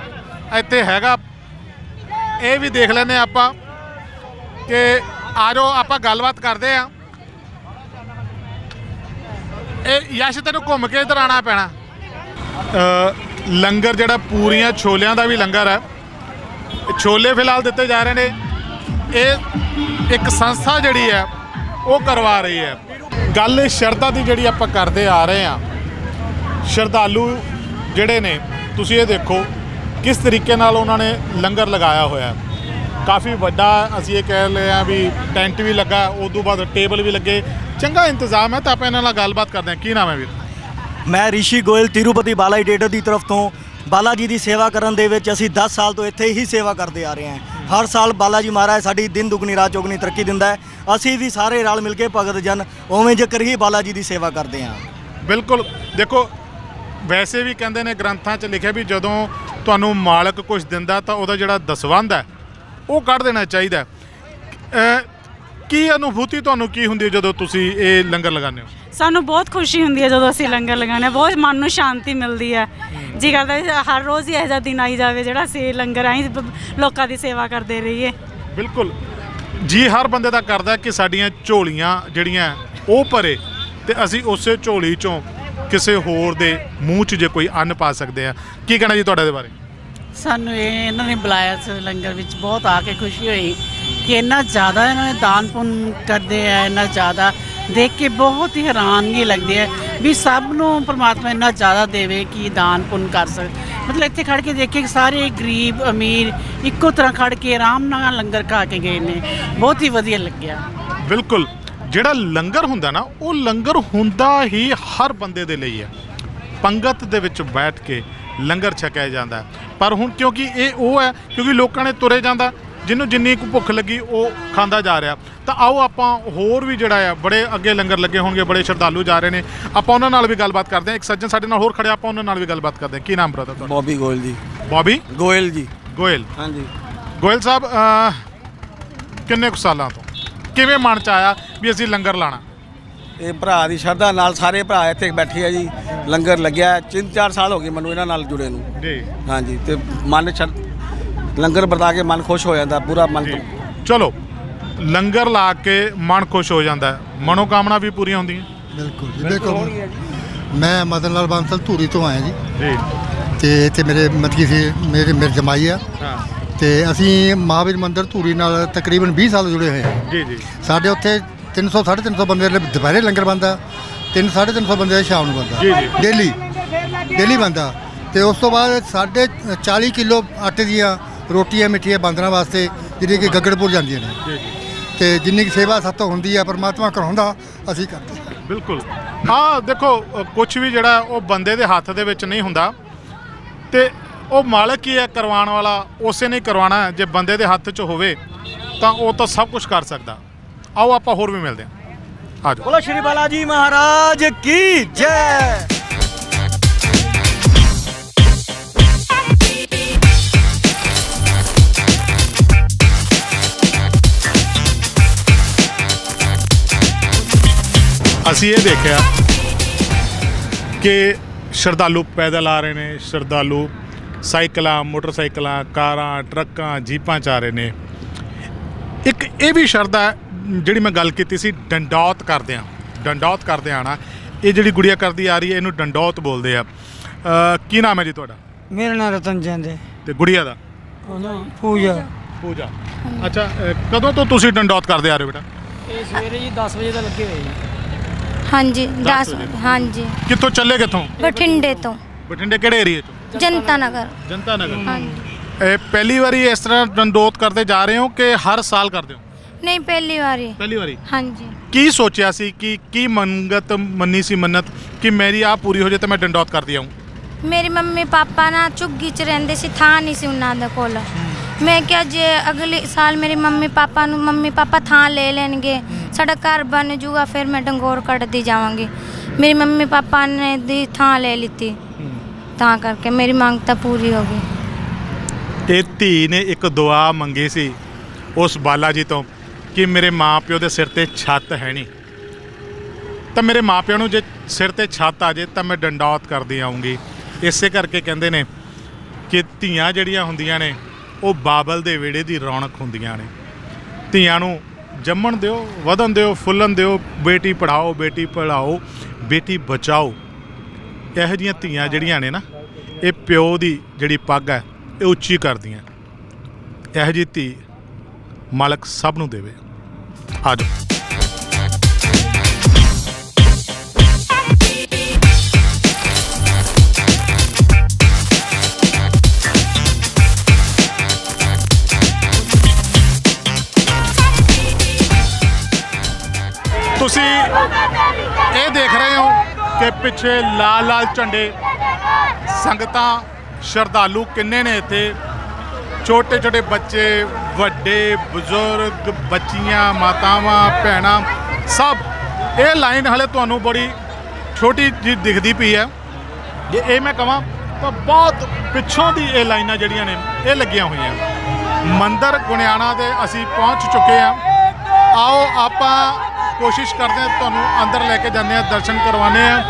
ਇੱਥੇ ਹੈਗਾ। ਇਹ ਵੀ ਦੇਖ ਲੈਨੇ ਆਪਾਂ ਕਿ ਆ ਜਾਓ, ਆਪਾਂ ਗੱਲਬਾਤ ਕਰਦੇ ਆ ਇਹ ਯਸ਼ ਤੈਨੂੰ ਘੁੰਮ ਕੇ ਇਧਰ ਆਣਾ ਪੈਣਾ। ਲੰਗਰ ਜਿਹੜਾ ਪੂਰੀਆਂ ਛੋਲਿਆਂ ਦਾ ਵੀ ਲੰਗਰ ਹੈ। ਛੋਲੇ ਫਿਲਹਾਲ ਦਿੱਤੇ ਜਾ ਰਹੇ ਨੇ। ਇਹ ਇੱਕ ਸੰਸਥਾ ਜਿਹੜੀ ਹੈ, ਉਹ ਕਰਵਾ ਰਹੀ ਹੈ। ਗੱਲ ਸ਼ਰਧਾ ਦੀ ਜਿਹੜੀ ਆਪਾਂ ਕਰਦੇ ਆ ਰਹੇ ਆ ਸ਼ਰਧਾਲੂ ਜਿਹੜੇ ਨੇ, ਤੁਸੀਂ ਇਹ ਦੇਖੋ ਕਿਸ ਤਰੀਕੇ ਨਾਲ ਉਹਨਾਂ ਨੇ ਲੰਗਰ ਲਗਾਇਆ ਹੋਇਆ ਹੈ। ਕਾਫੀ ਵੱਡਾ ਅਸੀਂ ਇਹ ਕਹਿ ਲਏ ਆ ਵੀ ਟੈਂਟ ਵੀ ਲੱਗਾ ਉਸ ਤੋਂ ਬਾਅਦ ਟੇਬਲ ਵੀ ਲੱਗੇ। ਚੰਗਾ ਇੰਤਜ਼ਾਮ ਹੈ, ਤਾਂ ਆਪਾਂ ਇਹਨਾਂ ਨਾਲ ਗੱਲਬਾਤ ਕਰਦੇ ਹਾਂ। ਕੀ ਨਾਮ ਹੈ ਵੀਰ? ਮੈਂ ਰਿਸ਼ੀ ਗੋਇਲ ਤਿਰੂਪਤੀ ਬਾਲਾ ਡੇਟਰ ਦੀ ਤਰਫ ਤੋਂ ਬਾਲਾ ਜੀ ਦੀ ਸੇਵਾ ਕਰਨ ਦੇ ਵਿੱਚ ਅਸੀਂ 10 ਸਾਲ ਤੋਂ ਇੱਥੇ ਹੀ ਸੇਵਾ ਕਰਦੇ ਆ ਰਹੇ ਹਾਂ। ਹਰ ਸਾਲ ਬਾਲਾ ਜੀ ਮਹਾਰਾਜ ਸਾਡੀ ਦਿਨ ਦੁਗਣੀ, ਰਾਤ ਚੌਗਣੀ ਤਰੱਕੀ ਦਿੰਦਾ ਹੈ। ਅਸੀਂ ਵੀ ਸਾਰੇ ਰਲ ਮਿਲ ਕੇ ਭਗਤ ਜਨ ਉਵੇਂ ਜ਼ਿਕਰ ਹੀ ਬਾਲਾ ਜੀ ਦੀ ਸੇਵਾ ਕਰਦੇ ਹਾਂ। ਬਿਲਕੁਲ, ਦੇਖੋ, ਵੈਸੇ ਵੀ ਕਹਿੰਦੇ ਨੇ ਗ੍ਰੰਥਾਂ 'ਚ ਲਿਖਿਆ ਵੀ ਜਦੋਂ ਤੁਹਾਨੂੰ ਮਾਲਕ ਕੁਝ ਦਿੰਦਾ ਤਾਂ ਉਹਦਾ ਜਿਹੜਾ ਦਸਵੰਧ ਹੈ, ਉਹ ਕੱਢ ਦੇਣਾ ਚਾਹੀਦਾ ਕੀ ਅਨੁਭੂਤੀ ਤੁਹਾਨੂੰ ਕੀ ਹੁੰਦੀ ਹੈ ਜਦੋਂ ਤੁਸੀਂ ਇਹ ਲੰਗਰ ਲਗਾਉਂਦੇ ਹੋ? ਸਾਨੂੰ ਬਹੁਤ ਖੁਸ਼ੀ ਹੁੰਦੀ ਹੈ ਜਦੋਂ ਅਸੀਂ ਲੰਗਰ ਲਗਾਉਂਦੇ ਹਾਂ। ਬਹੁਤ ਮਨ ਨੂੰ ਸ਼ਾਂਤੀ ਮਿਲਦੀ ਹੈ। ਜੀ ਕਰਦਾ ਹਰ ਰੋਜ਼ ਹੀ ਇਹੋ ਜਿਹਾ ਦਿਨ ਆਈ ਜਾਵੇ ਜਿਹੜਾ ਅਸੀਂ ਲੰਗਰ ਆਈ ਲੋਕਾਂ ਦੀ ਸੇਵਾ ਕਰਦੇ ਰਹੀਏ। ਬਿਲਕੁਲ। ਜੀ ਹਰ ਬੰਦੇ ਦਾ ਕਰਦਾ ਕਿ ਸਾਡੀਆਂ ਝੋਲੀਆਂ ਜਿਹੜੀਆਂ ਉਹ ਭਰੇ ਤੇ ਅਸੀਂ ਉਸੇ ਝੋਲੀ ਚੋਂ ਕਿਸੇ ਹੋਰ ਦੇ ਮੂੰਹ 'ਚ ਜੇ ਕੋਈ ਅੰਨ ਪਾ ਸਕਦੇ ਆ ਕੀ ਕਹਿਣਾ ਜੀ ਤੁਹਾਡੇ ਇਹਦੇ ਬਾਰੇ? ਸਾਨੂੰ ਇਹ ਇਹਨਾਂ ਨੇ ਬੁਲਾਇਆ ਸੀ ਲੰਗਰ ਵਿੱਚ, ਬਹੁਤ ਆ ਕੇ ਖੁਸ਼ੀ ਹੋਈ ਕਿ ਇੰਨਾ ਜ਼ਿਆਦਾ ਇਹਨਾਂ ਨੇ ਦਾਨ ਪੁੰਨ ਕਰਦੇ ਆ, ਇੰਨਾ ਜ਼ਿਆਦਾ ਦੇਖ ਕੇ ਬਹੁਤ ਹੀ ਹੈਰਾਨਗੀ ਲੱਗਦੀ ਹੈ ਵੀ ਸਭ ਨੂੰ ਪ੍ਰਮਾਤਮਾ ਇੰਨਾ ਜ਼ਿਆਦਾ ਦੇਵੇ ਕਿ ਦਾਨ ਪੁੰਨ ਕਰ ਸਕ। ਮਤਲਬ ਇੱਥੇ ਖੜ ਕੇ ਦੇਖੇ ਕਿ ਸਾਰੇ ਗਰੀਬ, ਅਮੀਰ ਇੱਕੋ ਤਰ੍ਹਾਂ ਖੜ ਕੇ ਆਰਾਮ ਨਾਲ ਲੰਗਰ ਖਾ ਕੇ ਗਏ ਨੇ। ਬਹੁਤ ਹੀ ਵਧੀਆ ਲੱਗਿਆ। ਬਿਲਕੁਲ, ਜਿਹੜਾ ਲੰਗਰ ਹੁੰਦਾ ਨਾ, ਉਹ ਲੰਗਰ ਹੁੰਦਾ ਹੀ ਹਰ ਬੰਦੇ ਦੇ ਲਈ ਹੈ। ਪੰਗਤ ਦੇ ਵਿੱਚ ਬੈਠ ਕੇ ਲੰਗਰ ਛਕਿਆ ਜਾਂਦਾ ਹੈ। ਪਰ ਹੁਣ ਕਿਉਂਕਿ ਇਹ ਉਹ ਹੈ ਕਿਉਂਕਿ ਲੋਕਾਂ ਨੇ ਤੁਰੇ ਜਾਂਦਾ ਜਿਹਨੂੰ ਜਿੰਨੀ ਕੁ ਭੁੱਖ ਲੱਗੀ ਉਹ ਖਾਂਦਾ ਜਾ ਰਿਹਾ। ਤਾਂ ਆਓ ਆਪਾਂ ਹੋਰ ਵੀ ਜਿਹੜਾ ਆ ਬੜੇ ਅੱਗੇ ਲੰਗਰ ਲੱਗੇ ਹੋਣਗੇ ਬੜੇ ਸ਼ਰਧਾਲੂ ਜਾ ਰਹੇ ਨੇ। ਆਪਾਂ ਉਹਨਾਂ ਨਾਲ ਵੀ ਗੱਲਬਾਤ ਕਰਦੇ ਹਾਂ। ਇੱਕ ਸੱਜਣ ਸਾਡੇ ਨਾਲ ਹੋਰ ਖੜਿਆ ਆਪਾਂ ਉਹਨਾਂ ਨਾਲ ਵੀ ਗੱਲਬਾਤ ਕਰਦੇ ਹਾਂ। ਕੀ ਨਾਮ ਬ੍ਰਦਰ ਤੁਹਾਡਾ? ਬੌਬੀ ਗੋਇਲ ਜੀ। ਬੌਬੀ? ਗੋਇਲ ਜੀ। ਗੋਇਲ। ਹਾਂਜੀ। ਗੋਇਲ ਸਾਹਿਬ ਅਹ, ਕਿੰਨੇ ਕੁ ਸਾਲਾਂ ਤੋਂ? ਕਿਵੇਂ ਮਨ ਚ ਆਇਆ ਵੀ ਅਸੀਂ ਲੰਗਰ ਲਾਣਾ ਇਹ ਭਰਾ ਦੀ ਸ਼ਰਧਾ ਨਾਲ ਸਾਰੇ ਭਰਾ ਇੱਥੇ ਬੈਠੇ ਆ ਜੀ ਲੰਗਰ ਲੱਗਿਆ ਤਿੰਨ ਚਾਰ ਸਾਲ ਹੋ ਗਏ ਮੈਨੂੰ ਇਹਨਾਂ ਨਾਲ ਜੁੜੇ ਨੂੰ। ਜੀ। ਹਾਂਜੀ ਤੇ ਮਨ ਸ਼ਰ ਲੰਗਰ ਵਰਤਾ ਕੇ ਮਨ ਖੁਸ਼ ਹੋ ਜਾਂਦਾ ਪੂਰਾ ਮਨ ਚਲੋ ਲੰਗਰ ਲਾ ਕੇ ਮਨ ਖੁਸ਼ ਹੋ ਜਾਂਦਾ ਹੈ ਮਨੋਕਾਮਨਾ ਵੀ ਪੂਰੀਆਂ ਹੁੰਦੀਆਂ। ਬਿਲਕੁਲ ਜੀ ਬਿਲਕੁਲ ਮੈਂ ਮਦਨ ਲਾਲ ਬਾਂਸਲ ਧੂਰੀ ਤੋਂ ਆਇਆ ਜੀ। ਜੀ। ਤੇ ਇੱਥੇ ਮੇਰੇ ਮਤਕੀ ਸੀ ਮੇਰੇ ਮੇਰੇ ਜਮਾਈ ਆ। ਹਾਂ। ਤੇ ਅਸੀਂ ਮਹਾਵੀਰ ਮੰਦਿਰ ਧੂਰੀ ਨਾਲ ਤਕਰੀਬਨ 20 ਸਾਲ ਜੁੜੇ ਹੋਏ ਹਾਂ ਜੀ ਜੀ। ਸਾਡੇ ਉੱਥੇ 300 350 ਬੰਦੇ ਦੇ ਦੁਪਹਿਰੇ ਲੰਗਰ ਬੰਦਾ 3 350 ਬੰਦੇ ਦਾ ਸ਼ਾਮ ਨੂੰ ਬੰਦਾ ਜੀ, ਜੀ। ਡੇਲੀ ਡੇਲੀ ਬੰਦਾ ਤੇ ਉਸ ਤੋਂ ਬਾਅਦ ਸਾਡੇ 40 ਕਿਲੋ ਆਟੇ ਦੀਆਂ ਰੋਟੀਆਂ ਮਿੱਠੀਆਂ ਬੰਦਰਾਂ ਵਾਸਤੇ ਜਿਹੜੀ ਕਿ ਗੱਗੜਪੁਰ ਜਾਂਦੀਆਂ ਨੇ। ਜੀ ਜੀ। ਤੇ ਜਿੰਨੀ ਕੁ ਸੇਵਾ ਸਾਤੋਂ ਹੁੰਦੀ ਆ ਪਰਮਾਤਮਾ ਕਰਾਉਂਦਾ ਅਸੀਂ ਕਰਦੇ ਹਾਂ। ਬਿਲਕੁਲ। ਹਾਂ ਦੇਖੋ ਕੁਝ ਵੀ ਜਿਹੜਾ ਉਹ ਬੰਦੇ ਦੇ ਹੱਥ ਦੇ ਵਿੱਚ ਨਹੀਂ ਹੁੰਦਾ। ਤੇ ਉਹ ਮਾਲਕ ਹੀ ਹੈ ਕਰਵਾਉਣ ਵਾਲਾ ਉਸੇ ਨੇ ਹੀ ਕਰਵਾਉਣਾ ਹੈ। ਜੇ ਬੰਦੇ ਦੇ ਹੱਥ 'ਚ ਹੋਵੇ ਤਾਂ ਉਹ ਤਾਂ ਸਭ ਕੁਝ ਕਰ ਸਕਦਾ। ਆਓ ਆਪਾਂ ਹੋਰ ਵੀ ਮਿਲਦੇ ਹਾਂ। ਆ ਜਾਓ। ਬੋਲੋ ਸ਼੍ਰੀ ਬਾਲਾ ਜੀ ਮਹਾਰਾਜ ਕੀ ਜੈ। ਅਸੀਂ ਇਹ ਦੇਖਿਆ ਕਿ ਸ਼ਰਧਾਲੂ ਪੈਦਲ ਆ ਰਹੇ ਨੇ ਸ਼ਰਧਾਲੂ ਸਾਈਕਲਾਂ ਮੋਟਰਸਾਈਕਲਾਂ ਕਾਰਾਂ ਟਰੱਕਾਂ ਜੀਪਾਂ 'ਚ ਆ ਰਹੇ ਨੇ। ਇੱਕ ਇਹ ਵੀ ਸ਼ਰਧਾ ਹੈ, ਜਿਹੜੀ ਮੈਂ ਗੱਲ ਕੀਤੀ ਸੀ ਡੰਡੌਤ ਕਰਦੇ ਆ। ਡੰਡੌਤ ਕਰਦੇ ਆਣਾ ਇਹ ਜਿਹੜੀ ਗੁੜੀਆ ਕਰਦੀ ਆ ਰਹੀ ਹੈ ਇਹਨੂੰ ਡੰਡੌਤ ਬੋਲਦੇ ਆ। ਕੀ ਨਾਮ ਹੈ ਜੀ ਤੁਹਾਡਾ? ਮੇਰਾ ਨਾਮ ਰਤਨ ਚੰਦ ਹੈ। ਤੇ ਗੁੜੀਆ ਦਾ? ਪੂਜਾ। ਪੂਜਾ। ਅੱਛਾ ਕਦੋਂ ਤੋਂ ਤੁਸੀਂ ਡੰਡੌਤ ਕਰਦੇ ਆ ਰਹੇ ਹੋ ਬੇਟਾ? ਇਹ ਸਵੇਰੇ ਜੀ 10 ਵਜੇ ਦਾ ਲੱਗੇ ਹੋਏ ਜੀ। ਹਾਂਜੀ ਦਸ 10 ਵਜੇ। ਹਾਂਜੀ। ਕਿੱਥੋਂ ਚੱਲੇ ਕਿੱਥੋਂ? ਬਠਿੰਡੇ ਤੋਂ। ਬਠਿੰਡੇ ਕਿਹੜੇ ਏਰੀਏ ਤੋਂ ਜਨਤਾ ਨਗਰ। ਜਨਤਾ ਨਗਰ। ਹਾਂਜੀ। ਇਹ ਪਹਿਲੀ ਵਾਰੀ ਇਸ ਤਰ੍ਹਾਂ ਡੰਡੌਤ ਕਰਦੇ ਜਾ ਰਹੇ ਹੋ ਕਿ ਹਰ ਸਾਲ ਕਰਦੇ ਹੋ? ਨਹੀਂ ਪਹਿਲੀ ਵਾਰੀ। ਪਹਿਲੀ ਵਾਰੀ? ਹਾਂਜੀ। ਕੀ ਸੋਚਿਆ ਸੀ ਕਿ ਕੀ ਮੰਗਤ ਮੰਨੀ ਸੀ ਮੰਨਤ ਕਿ ਮੇਰੀ ਆ ਪੂਰੀ ਹੋ ਜਾਏ ਤਾਂ ਮੈਂ ਡੰਡੌਤ ਕਰਦੀ ਆऊं ਮੇਰੀ ਮੰਮੀ ਪਾਪਾ ਨਾ ਝੁੱਗੀ 'ਚ ਰਹਿੰਦੇ ਸੀ ਥਾਂ ਨਹੀਂ ਸੀ ਉਹਨਾਂ ਦੇ ਕੋਲ। ਮੈਂ ਕਿਹਾ ਜੇ ਅਗਲੇ ਸਾਲ ਮੇਰੀ ਮੰਮੀ ਪਾਪਾ ਨੂੰ ਮੰਮੀ ਪਾਪਾ ਥਾਂ ਲੈ ਲੈਣਗੇ ਸਾਡਾ ਘਰ ਬਣ ਜੂਗਾ ਫਿਰ ਮੈਂ ਡੰਗੋਰ ਕੱਢਦੀ ਜਾਵਾਂਗੀ। ਮੇਰੀ ਮੰਮੀ ਪਾਪਾ ਨੇ ਦੀ ਥਾਂ ਲੈ ਲਿੱਤੀ। ਤਾਂ ਕਰਕੇ ਮੇਰੀ ਮੰਗ ਤਾਂ ਪੂਰੀ ਹੋ ਗਈ। ਇਹ ਧੀ ਨੇ ਇੱਕ ਦੁਆ ਮੰਗੀ ਸੀ ਉਸ ਬਾਲਾ ਜੀ ਤੋਂ ਕਿ ਮੇਰੇ ਮਾਪਿਓ ਦੇ ਸਿਰ ਤੇ ਛੱਤ ਹੈ ਨਹੀਂ। ਤਾਂ ਮੇਰੇ ਮਾਪਿਆਂ ਨੂੰ ਜੇ ਸਿਰ ਤੇ ਛੱਤ ਆ ਜੇ, ਤਾਂ ਮੈਂ ਡੰਡੌਤ ਕਰਦੀ ਆਉਂਗੀ ਇਸੇ ਕਰਕੇ ਕਹਿੰਦੇ ਨੇ ਕਿ ਧੀਆਂ ਜਿਹੜੀਆਂ ਹੁੰਦੀਆਂ ਨੇ, ਉਹ ਬਾਬਲ ਦੇ ਵਿਹੜੇ ਦੀ ਰੌਣਕ ਹੁੰਦੀਆਂ ਨੇ। ਧੀਆਂ ਨੂੰ ਜੰਮਣ ਦਿਓ, ਵਧਣ ਦਿਓ, ਫੁੱਲਣ ਦਿਓ, ਬੇਟੀ ਪੜਾਓ ਬੇਟੀ ਪੜਾਓ ਬੇਟੀ ਬਚਾਓ। ਇਹੋ ਜਿਹੀਆਂ ਧੀਆਂ ਜਿਹੜੀਆਂ ਨੇ ਨਾ, ਇਹ ਪਿਓ ਦੀ ਜਿਹੜੀ ਪੱਗ ਹੈ, ਇਹ ਉੱਚੀ ਕਰਦੀਆਂ। ਇਹੋ ਜਿਹੀ ਧੀ ਮਾਲਕ ਸਭ ਨੂੰ ਦੇਵੇ। ਆ ਤੁਸੀਂ ਇਹ ਦੇਖ ਰਹੇ ਹੋ ਕਿ ਪਿੱਛੇ ਲਾਲ ਲਾਲ ਝੰਡੇ ਸੰਗਤਾਂ ਸ਼ਰਧਾਲੂ ਕਿੰਨੇ ਨੇ ਇੱਥੇ? ਛੋਟੇ ਛੋਟੇ ਬੱਚੇ, ਵੱਡੇ, ਬਜ਼ੁਰਗ, ਬੱਚੀਆਂ, ਮਾਤਾਵਾਂ, ਭੈਣਾਂ, ਸਭ, ਇਹ ਲਾਈਨ ਹਲੇ ਤੁਹਾਨੂੰ ਬੜੀ ਛੋਟੀ ਜੀ ਦਿਖਦੀ ਪਈ ਹੈ। ਜੇ ਇਹ ਮੈਂ ਕਹਾਂ ਤਾਂ ਬਹੁਤ ਪਿੱਛੋਂ ਦੀ ਇਹ ਲਾਈਨਾਂ ਜਿਹੜੀਆਂ ਨੇ, ਇਹ ਲੱਗੀਆਂ ਹੋਈਆਂ। ਮੰਦਰ ਗੁਣਿਆਣਾ ਦੇ ਅਸੀਂ ਪਹੁੰਚ ਚੁੱਕੇ ਹਾਂ। ਆਓ, ਆਪਾਂ ਕੋਸ਼ਿਸ਼ ਕਰਦੇ ਹਾਂ, ਤੁਹਾਨੂੰ ਅੰਦਰ ਲੈ ਕੇ ਜਾਂਦੇ ਹਾਂ, ਦਰਸ਼ਨ ਕਰਵਾਉਂਦੇ ਹਾਂ।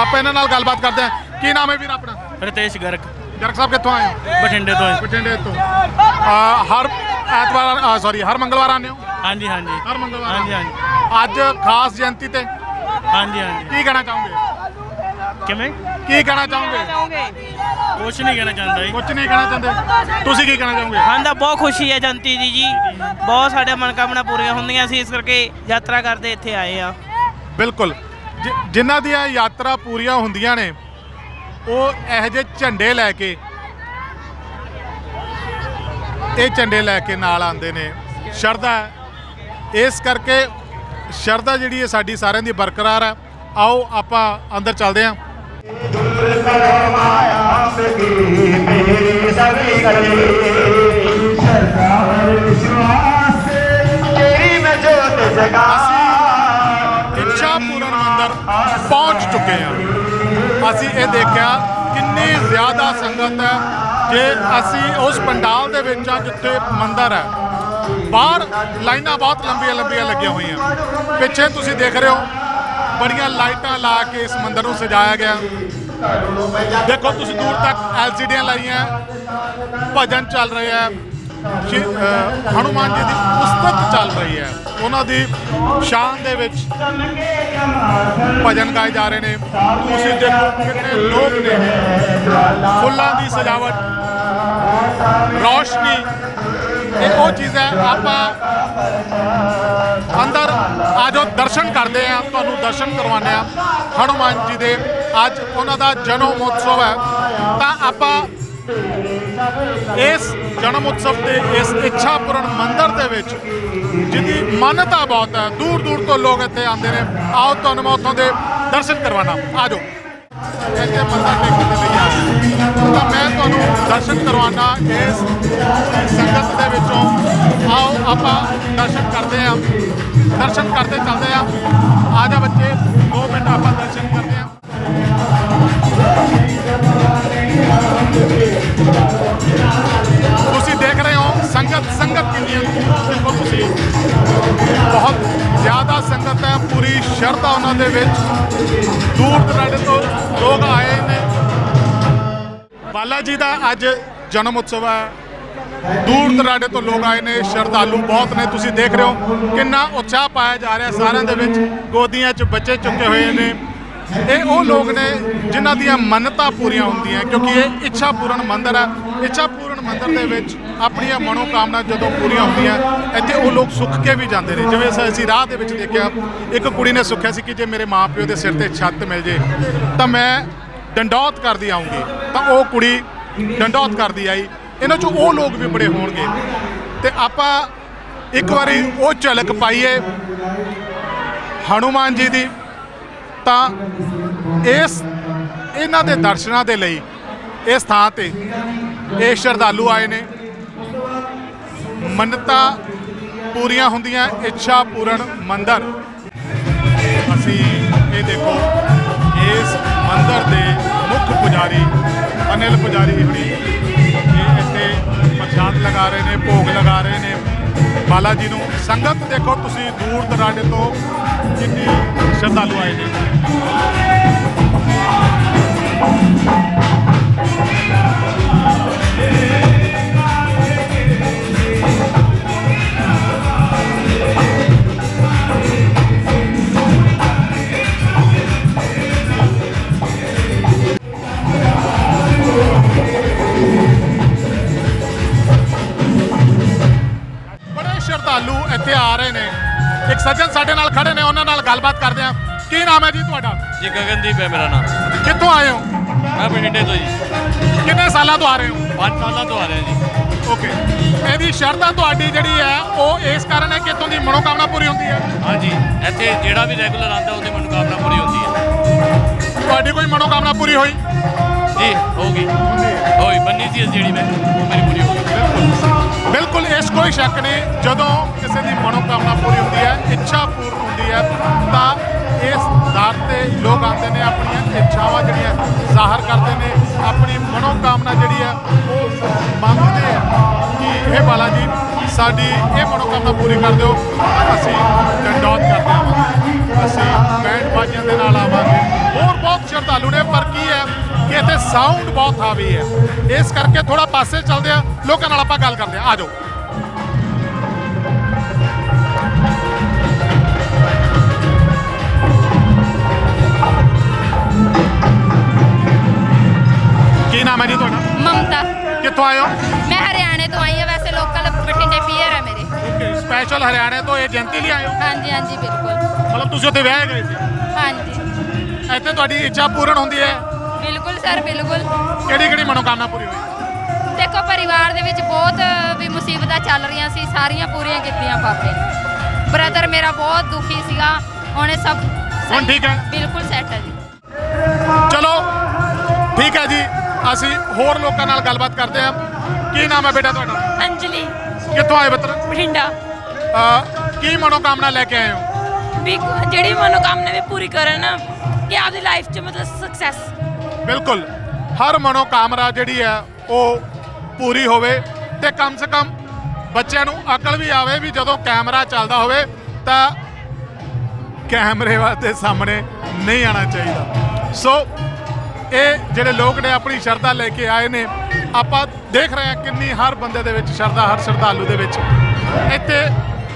ਆਪਾਂ ਇਹਨਾਂ ਨਾਲ ਗੱਲਬਾਤ ਕਰਦੇ ਹਾਂ। ਕੀ ਨਾਮ ਹੈ ਵੀਰ ਆਪਣਾ? ਰਤੇਸ਼ ਗਰਗ। ਗਰਗ ਸਾਹਿਬ ਕਿੱਥੋਂ ਆਏ ਹੋ? ਬਠਿੰਡੇ ਤੋਂ ਬਠਿੰਡੇ ਤੋਂ। ਆ ਹਰ ਐਤਵਾਰ ਸੌਰੀ ਹਰ ਮੰਗਲਵਾਰ ਆਉਂਦੇ ਹੋ? ਹਾਂਜੀ ਹਾਂਜੀ। ਹਰ ਮੰਗਲਵਾਰ ਹਾਂਜੀ ਹਾਂਜੀ। ਅੱਜ ਖਾਸ ਜਯੰਤੀ ਤੇ ਹਾਂਜੀ ਹਾਂਜੀ। ਕੀ ਕਹਿਣਾ ਚਾਹੋਗੇ? ਕਿਵੇਂ? ਕੀ ਕਹਿਣਾ ਚਾਹੋਗੇ? ਕੁਛ ਨਹੀਂ ਕਹਿਣਾ ਚਾਹੁੰਦਾ ਜੀ। ਕੁਝ ਨਹੀਂ ਕਹਿਣਾ ਚਾਹੁੰਦੇ। ਤੁਸੀਂ ਕੀ ਕਹਿਣਾ ਚਾਹੋਗੇ? ਹਾਂ ਤਾਂ ਬਹੁਤ ਖੁਸ਼ੀ ਹੈ ਜੰਤੀ ਦੀ ਜੀ। ਬਹੁਤ ਸਾਡੇ ਮਨਕਾਮਨਾ ਪੂਰੀਆਂ ਹੁੰਦੀਆਂ ਸੀ ਇਸ ਕਰਕੇ ਯਾਤਰਾ ਕਰਦੇ ਇੱਥੇ ਆਏ ਆ ਬਿਲਕੁਲ। ਜਿ- ਜਿਨ੍ਹਾਂ ਦੀਆਂ ਯਾਤਰਾ ਪੂਰੀਆਂ ਹੁੰਦੀਆਂ ਨੇ ਉਹ ਇਹੋ ਜਿਹੇ ਝੰਡੇ ਲੈ ਕੇ ਇਹ ਝੰਡੇ ਲੈ ਕੇ ਨਾਲ ਆਉਂਦੇ ਨੇ। ਸ਼ਰਧਾ। ਇਸ ਕਰਕੇ ਸ਼ਰਧਾ ਜਿਹੜੀ ਹੈ ਸਾਡੀ ਸਾਰਿਆਂ ਦੀ ਬਰਕਰਾਰ ਹੈ। ਆਓ ਆਪਾਂ ਅੰਦਰ ਚੱਲਦੇ ਹਾਂ। ਇੱਛਾ ਪੂਰਨ ਮੰਦਰ ਪਹੁੰਚ ਚੁੱਕੇ ਹਾਂ। ਅਸੀਂ ਇਹ ਦੇਖਿਆ ਕਿੰਨੀ ਜ਼ਿਆਦਾ ਸੰਗਤ ਹੈ ਕਿ ਅਸੀਂ ਉਸ ਪੰਡਾਲ ਦੇ ਵਿੱਚ ਆ ਜਿੱਥੇ ਮੰਦਰ ਹੈ। ਬਾਹਰ ਲਾਈਨਾਂ ਬਹੁਤ ਲੰਬੀਆਂ ਲੰਬੀਆਂ ਲੱਗੀਆਂ ਹੋਈਆਂ। ਪਿੱਛੇ ਤੁਸੀਂ ਦੇਖ ਰਹੇ ਹੋ, ਬੜੀਆਂ ਲਾਈਟਾਂ ਲਾ ਕੇ ਇਸ ਮੰਦਰ ਨੂੰ ਸਜਾਇਆ ਗਿਆ। ਦੇਖੋ, ਤੁਸੀਂ ਦੂਰ ਤੱਕ ਐਲਸੀਡੀਆਂ ਲਾਈਆਂ, ਭਜਨ ਚੱਲ ਰਿਹਾ ਹੈ। ਹਨੂਮਾਨ ਜੀ ਦੀ ਉਸਤਤ ਚੱਲ ਰਹੀ ਹੈ। ਉਹਨਾਂ ਦੀ ਸ਼ਾਨ ਦੇ ਵਿੱਚ ਭਜਨ ਗਾਏ ਜਾ ਰਹੇ ਨੇ। ਤੁਸੀਂ ਦੇਖੋ ਕਿੰਨੇ ਲੋਕ ਨੇ। ਫੁੱਲਾਂ ਦੀ ਸਜਾਵਟ, ਰੌਸ਼ਨੀ, ਇਹ ਉਹ ਚੀਜ਼ ਹੈ, ਆਪਾਂ ਅੰਦਰ ਆਜੋ ਦਰਸ਼ਨ ਕਰਦੇ ਆ ਤੁਹਾਨੂੰ ਦਰਸ਼ਨ ਕਰਵਾਉਂਦੇ ਆ ਹਨੂਮਾਨ ਜੀ ਦੇ ਅੱਜ ਉਹਨਾਂ ਦਾ ਜਨਮ ਉਤਸਵ ਹੈ। ਤਾਂ ਆਪਾਂ ਇਸ ਜਨਮ ਉਤਸਵ ਤੇ ਇਸ ਇੱਛਾ ਪੂਰਨ ਮੰਦਿਰ ਦੇ ਵਿੱਚ ਜਿਹਦੀ ਮਾਨਤਾ ਬਹੁਤ ਹੈ, ਦੂਰ ਦੂਰ ਤੋਂ ਲੋਕ ਇੱਥੇ ਆਉਂਦੇ ਨੇ। ਆਓ ਤੁਹਾਨੂੰ ਮੈਂ ਉੱਥੋਂ ਦੇ ਦਰਸ਼ਨ ਕਰਵਾਉਣਾ। ਆਜੋ। ਇੱਥੇ ਮੱਥਾ ਟੇਕਣ ਦੇ ਲਈ ਆਏ ਤਾਂ ਮੈਂ ਤੁਹਾਨੂੰ ਦਰਸ਼ਨ ਕਰਵਾਉਣਾ ਇਸ ਸੰਗਤ ਦੇ ਵਿੱਚੋਂ। ਆਓ, ਆਪਾਂ ਦਰਸ਼ਨ ਕਰਦੇ ਹਾਂ। ਦਰਸ਼ਨ ਕਰਦੇ ਚੱਲਦੇ ਹਾਂ। ਆ ਜਾ ਬੱਚੇ 2 ਮਿੰਟ ਆਪਾਂ ਦਰਸ਼ਨ ਕਰਦੇ ਹਾਂ। ਬਹੁਤ ਜ਼ਿਆਦਾ ਸੰਗਤ ਹੈ, ਪੂਰੀ ਸ਼ਰਧਾ ਉਹਨਾਂ ਦੇ ਵਿੱਚ। ਦੂਰ ਦਰਾਡੇ ਤੋਂ ਲੋਕ ਆਏ ਨੇ। ਬਾਲਾ ਜੀ ਦਾ ਅੱਜ ਜਨਮ ਉਤਸਵ ਹੈ। ਦੂਰ ਦਰਾਡੇ ਤੋਂ ਲੋਕ ਆਏ ਨੇ, ਸ਼ਰਧਾਲੂ ਬਹੁਤ ਨੇ। ਤੁਸੀਂ ਦੇਖ ਰਹੇ ਹੋ ਕਿੰਨਾ ਉਤਸ਼ਾਹ ਪਾਇਆ ਜਾ ਰਿਹਾ ਸਾਰਿਆਂ ਦੇ ਵਿੱਚ। ਗੋਦੀਆਂ 'ਚ ਬੱਚੇ ਚੁੱਕੇ ਹੋਏ ਨੇ। ਇਹ ਉਹ ਲੋਕ ਨੇ ਜਿਨ੍ਹਾਂ ਦੀਆਂ ਮੰਨਤਾਂ ਪੂਰੀਆਂ ਹੁੰਦੀਆਂ ਕਿਉਂਕਿ ਇਹ ਇੱਛਾ ਪੂਰਨ ਮੰਦਿਰ ਹੈ। ਇੱਛਾ ਪੂਰਨ ਮੰਦਿਰ ਦੇ ਵਿੱਚ ਆਪਣੀਆਂ ਮਨੋਕਾਮਨਾ ਜਦੋਂ ਪੂਰੀਆਂ ਹੁੰਦੀਆਂ ਇੱਥੇ ਉਹ ਲੋਕ ਸੁੱਖ ਕੇ ਵੀ ਜਾਂਦੇ ਨੇ। ਜਿਵੇਂ ਅਸੀਂ ਰਾਹ ਦੇ ਵਿੱਚ ਦੇਖਿਆ, ਇੱਕ ਕੁੜੀ ਨੇ ਸੁੱਖਿਆ ਸੀ ਕਿ ਜੇ ਮੇਰੇ ਮਾਪਿਓ ਦੇ ਸਿਰ ਤੇ ਛੱਤ ਮਿਲ ਜੇ, ਤਾਂ ਮੈਂ ਡੰਡੌਤ ਕਰਦੀ ਆਉਂਗੀ ਤਾਂ ਉਹ ਕੁੜੀ ਡੰਡੌਤ ਕਰਦੀ ਆਈ। ਇਹਨਾਂ ਚੋਂ ਉਹ ਲੋਕ ਵੀ ਬੜੇ ਹੋਣਗੇ। ਤੇ ਆਪਾਂ ਇੱਕ ਵਾਰੀ ਉਹ ਝਲਕ ਪਾਈਏ, ਹਨੂਮਾਨ ਜੀ ਦੀ। ਤਾਂ ਇਸ, ਇਹਨਾਂ ਦੇ ਦਰਸ਼ਨਾਂ ਦੇ ਲਈ ਇਸ ਥਾਂ ਤੇ ਇਹ ਸ਼ਰਧਾਲੂ ਆਏ ਨੇ। ਮੰਨਤਾਂ ਪੂਰੀਆਂ ਹੁੰਦੀਆਂ ਇੱਛਾ ਪੂਰਨ ਮੰਦਰ। ਅਸੀਂ ਇਹ ਦੇਖੋ, ਇਸ ਮੰਦਰ ਦੇ ਮੁੱਖ ਪੁਜਾਰੀ, ਅਨਿਲ ਪੁਜਾਰੀ ਹੁਣੀ, ਇਹ ਇੱਥੇ ਪ੍ਰਸ਼ਾਦ ਲਗਾ ਰਹੇ ਨੇ, ਭੋਗ ਲਗਾ ਰਹੇ ਨੇ। ਬਾਲਾ ਜੀ ਨੂੰ ਸੰਗਤ ਦੇਖੋ ਤੁਸੀਂ ਦੂਰ ਦਰਾਡੇ ਤੋਂ ਕਿੰਨੀ ਸ਼ਰਧਾਲੂ ਆਏ ਨੇ। ਬੜੇ ਇੱਥੇ ਆ ਰਹੇ ਨੇ। ਇੱਕ ਸੱਜਣ ਸਾਡੇ ਨਾਲ ਖੜੇ ਨੇ ਉਹਨਾਂ ਨਾਲ ਗੱਲਬਾਤ ਕਰਦੇ ਆ ਕੀ ਨਾਮ ਹੈ ਜੀ ਤੁਹਾਡਾ? ਜੀ ਗਗਨਦੀਪ ਹੈ ਮੇਰਾ ਨਾਮ। ਕਿੱਥੋਂ ਆਏ ਹੋ? ਮੈਂ ਬਠਿੰਡੇ ਤੋਂ ਜੀ। ਕਿੰਨੇ ਸਾਲਾਂ ਤੋਂ ਆ ਰਹੇ ਹੋ? 5 ਸਾਲਾਂ ਤੋਂ ਆ ਰਿਹਾ ਜੀ। ਓਕੇ। ਇਹਦੀ ਸ਼ਰਧਾ ਤੁਹਾਡੀ ਜਿਹੜੀ ਹੈ ਉਹ ਇਸ ਕਾਰਨ ਹੈ ਕਿ ਇੱਥੋਂ ਦੀ ਮਨੋਕਾਮਨਾ ਪੂਰੀ ਹੁੰਦੀ ਹੈ? ਹਾਂਜੀ ਇੱਥੇ ਜਿਹੜਾ ਵੀ ਰੈਗੂਲਰ ਆਉਂਦਾ ਉਹਦੀ ਮਨੋਕਾਮਨਾ ਪੂਰੀ ਹੁੰਦੀ ਹੈ। ਤੁਹਾਡੀ ਕੋਈ ਮਨੋਕਾਮਨਾ ਪੂਰੀ ਹੋਈ? ਜੀ ਹੋਗੀ ਹੋਈ ਬੰਨੀ ਸੀ ਜਿਹੜੀ ਮੈਂ ਉਹ ਮੇਰੀ ਪੂਰੀ ਹੋ ਗਈ ਬਿਲਕੁਲ ਇਸ ਕੋਈ ਸ਼ੱਕ ਨਹੀਂ, ਜਦੋਂ ਕਿਸੇ ਦੀ ਮਨੋਕਾਮਨਾ ਪੂਰੀ ਹੁੰਦੀ ਹੈ, ਇੱਛਾ ਪੂਰਨ ਹੁੰਦੀ ਹੈ, ਤਾਂ ਇਸ ਦਰ ਤੇ ਲੋਕ ਆਉਂਦੇ ਨੇ, ਆਪਣੀਆਂ ਇੱਛਾਵਾਂ ਜਿਹੜੀਆਂ ਜ਼ਾਹਰ ਕਰਦੇ ਨੇ, ਆਪਣੀ ਮਨੋਕਾਮਨਾ ਜਿਹੜੀ ਹੈ ਉਹ ਮੰਗਦੇ ਆ ਕਿ ਇਹ ਬਾਲਾ ਜੀ ਸਾਡੀ ਇਹ ਮਨੋਕਾਮਨਾ ਪੂਰੀ ਕਰ ਦਿਓ। ਅਸੀਂ ਡੰਡੌਤ ਕਰਦੇ ਆਵਾਂਗੇ। ਅਸੀਂ ਬੈਂਡ ਬਾਜੀਆਂ ਦੇ ਨਾਲ ਆਵਾਂਗੇ। ਹੋਰ ਬਹੁਤ ਸ਼ਰਧਾਲੂ ਨੇ, ਪਰ ਕੀ ਹੈ ਕਿ ਇੱਥੇ ਸਾਊਂਡ ਬਹੁਤ ਹਾਵੀ ਹੈ। ਇਸ ਕਰਕੇ ਥੋੜਾ ਪਾਸੇ ਚੱਲਦੇ ਆ। ਲੋਕਾਂ ਨਾਲ ਆਪਾਂ ਗੱਲ ਕਰਦੇ ਆ। ਆ ਹਰਿਆਣੇ ਤੋਂ ਇਹ ਜਯੰਤੀ ਲਈ ਆਏ ਹੋ? ਹਾਂਜੀ ਹਾਂਜੀ ਬਿਲਕੁਲ। ਮਤਲਬ ਤੁਸੀਂ ਉੱਥੇ ਵਿਆਹੇ ਗਏ ਸੀ? ਹਾਂਜੀ। ਇੱਥੇ ਤੁਹਾਡੀ ਇੱਛਾ ਪੂਰਨ ਹੁੰਦੀ ਹੈ? ਬਿਲਕੁਲ ਸਰ ਬਿਲਕੁਲ। ਕਿਹੜੀ ਕਿਹੜੀ ਮਨੋਕਾਮਨਾ ਪੂਰੀ ਹੋਈ? ਦੇਖੋ ਪਰਿਵਾਰ ਦੇ ਵਿੱਚ ਬਹੁਤ ਵੀ ਮੁਸੀਬਤਾਂ ਚੱਲ ਰਹੀਆਂ ਸੀ ਸਾਰੀਆਂ ਪੂਰੀਆਂ ਕੀਤੀਆਂ ਬਾਬੇ ਬ੍ਰਦਰ ਮੇਰਾ ਬਹੁਤ ਦੁਖੀ ਸੀਗਾ ਹੁਣ ਇਹ ਸਭ ਹੁਣ ਠੀਕ ਹੈ? ਬਿਲਕੁਲ ਸੈੱਟ ਹੈ ਜੀ। ਚਲੋ ਠੀਕ ਹੈ ਜੀ। ਅਸੀਂ ਹੋਰ ਲੋਕਾਂ ਨਾਲ ਗੱਲਬਾਤ ਕਰਦੇ ਹਾਂ। ਕੀ ਨਾਮ ਹੈ ਬੇਟਾ ਤੁਹਾਡਾ? ਅੰਜਲੀ। ਕਿੱਥੋਂ ਆਏ ਪੁੱਤਰ? ਬਠਿੰਡਾ। ਕੀ ਮਨੋਕਾਮਨਾ ਲੈ ਕੇ ਆਏ ਹੋ? ਵੀ ਜਿਹੜੀ ਮਨੋਕਾਮਨਾ ਵੀ ਪੂਰੀ ਕਰਨ ਕਿ ਆਪਦੀ ਲਾਈਫ 'ਚ ਮਤਲਬ ਸਕਸੈਸ ਬਿਲਕੁਲ। ਹਰ ਮਨੋਕਾਮਨਾ ਜਿਹੜੀ ਹੈ ਉਹ ਪੂਰੀ ਹੋਵੇ ਤੇ ਕਮ ਸੇ ਕਮ ਬੱਚਿਆਂ ਨੂੰ ਅਕਲ ਵੀ ਆਵੇ ਵੀ ਜਦੋਂ ਕੈਮਰਾ ਚੱਲਦਾ ਹੋਵੇ ਤਾਂ ਕੈਮਰੇ ਵਾਸਤੇ ਸਾਹਮਣੇ ਨਹੀਂ ਆਣਾ ਚਾਹੀਦਾ। ਸੋ ਇਹ ਜਿਹੜੇ ਲੋਕ ਨੇ ਆਪਣੀ ਸ਼ਰਧਾ ਲੈ ਕੇ ਆਏ ਨੇ ਆਪਾਂ ਦੇਖ ਰਹੇ ਹਾਂ ਕਿੰਨੀ ਹਰ ਬੰਦੇ ਦੇ ਵਿੱਚ ਸ਼ਰਧਾ ਹਰ ਸ਼ਰਧਾਲੂ ਦੇ ਵਿੱਚ। ਇੱਥੇ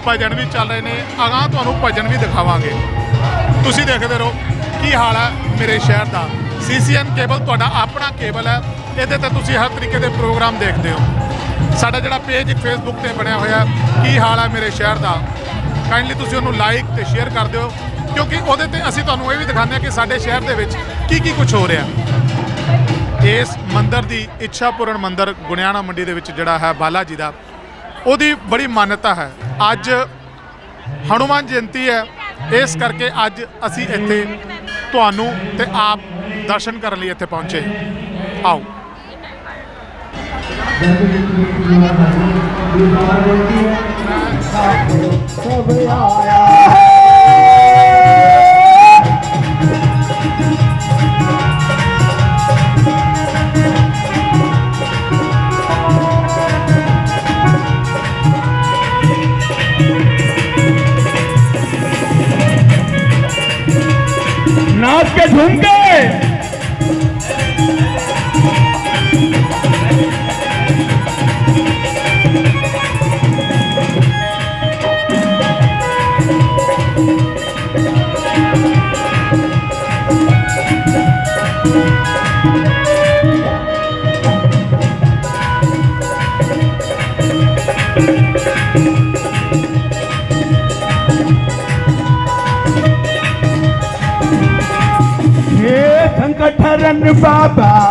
ਭਜਨ ਵੀ ਚੱਲ ਰਹੇ ਨੇ। ਅਗਾਂਹ ਤੁਹਾਨੂੰ ਭਜਨ ਵੀ ਦਿਖਾਵਾਂਗੇ। ਤੁਸੀਂ ਦੇਖਦੇ ਰਹੋ, ਕੀ ਹਾਲ ਹੈ ਮੇਰੇ ਸ਼ਹਿਰ ਦਾ। ਸੀਸੀਐਨ ਕੇਬਲ ਤੁਹਾਡਾ ਆਪਣਾ ਕੇਬਲ ਹੈ। ਇਹਦੇ ਤੇ ਤੁਸੀਂ ਹਰ ਤਰੀਕੇ ਦੇ ਪ੍ਰੋਗਰਾਮ ਦੇਖਦੇ ਹੋ। ਸਾਡਾ ਜਿਹੜਾ ਪੇਜ ਫੇਸਬੁੱਕ ਤੇ ਬਣਿਆ ਹੋਇਆ ਕੀ ਹਾਲ ਹੈ ਮੇਰੇ ਸ਼ਹਿਰ ਦਾ। ਕਾਈਂਡਲੀ ਤੁਸੀਂ ਉਹਨੂੰ ਲਾਈਕ ਤੇ ਸ਼ੇਅਰ ਕਰ ਦਿਓ, ਕਿਉਂਕਿ ਉਹਦੇ ਤੇ ਅਸੀਂ ਤੁਹਾਨੂੰ ਇਹ ਵੀ ਦਿਖਾਉਂਦੇ ਹਾਂ ਕਿ ਸਾਡੇ ਸ਼ਹਿਰ ਦੇ ਵਿੱਚ ਕੀ ਕੀ ਕੁਝ ਹੋ ਰਿਹਾ ਇਸ ਮੰਦਰ ਦੀ ਇੱਛਾਪੂਰਨ ਮੰਦਰ ਮੰਦਿਰ ਗੁਣਿਆਣਾ ਮੰਡੀ ਦੇ ਵਿੱਚ ਜਿਹੜਾ ਹੈ ਬਾਲਾ ਜੀ ਦਾ ਉਹਦੀ ਬੜੀ ਮਾਨਤਾ ਹੈ। ਅੱਜ ਹਨੂਮਾਨ ਜਯੰਤੀ ਹੈ। ਇਸ ਕਰਕੇ ਅੱਜ ਅਸੀਂ ਇੱਥੇ ਤੁਹਾਨੂੰ ਤੇ ਆਪ ਦਰਸ਼ਨ ਕਰਨ ਲਈ ਇੱਥੇ ਪਹੁੰਚੇ। ਆਓ। नाच के झूम के bàbá.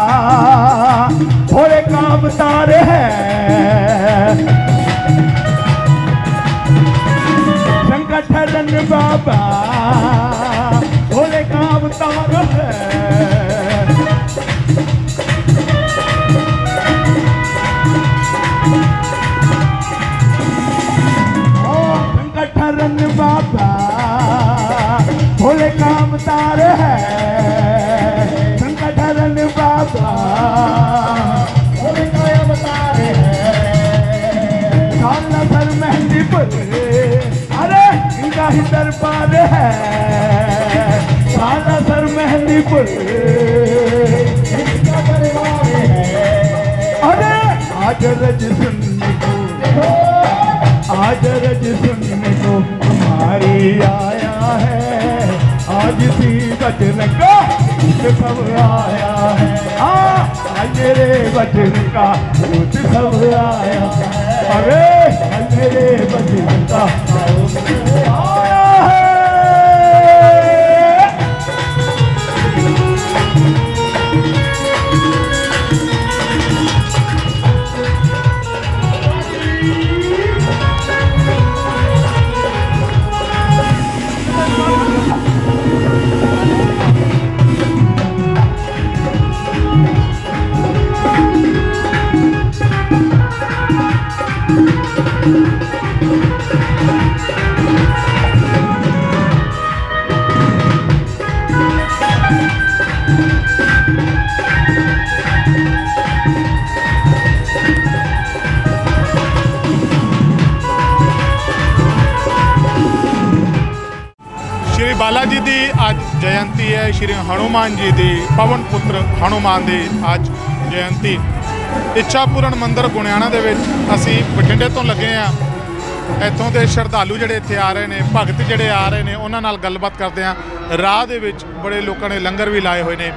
है अरे आज रज सुनने को आज रज सुनने को हमारी आया है आज सी बचन का सब आया है आज मेरे बचन का सब आया अरे आज मेरे बचन का ਹਨੂਮਾਨ ਜੀ ਦੀ, ਪਵਨ ਪੁੱਤਰ ਹਨੂਮਾਨ ਦੀ ਅੱਜ ਜਯੰਤੀ। ਇੱਛਾ ਪੂਰਨ ਮੰਦਿਰ ਗੁਣਿਆਣਾ ਦੇ ਵਿੱਚ ਅਸੀਂ ਬਠਿੰਡੇ ਤੋਂ ਲੱਗੇ ਆ ਇੱਥੋਂ ਦੇ ਸ਼ਰਧਾਲੂ ਜਿਹੜੇ ਇੱਥੇ ਆ ਰਹੇ ਨੇ, ਭਗਤ ਜਿਹੜੇ ਆ ਰਹੇ ਨੇ, ਉਹਨਾਂ ਨਾਲ ਗੱਲਬਾਤ ਕਰਦੇ ਆ ਰਾਹ ਦੇ ਵਿੱਚ ਬੜੇ ਲੋਕਾਂ ਨੇ ਲੰਗਰ ਵੀ ਲਾਏ ਹੋਏ ਨੇ।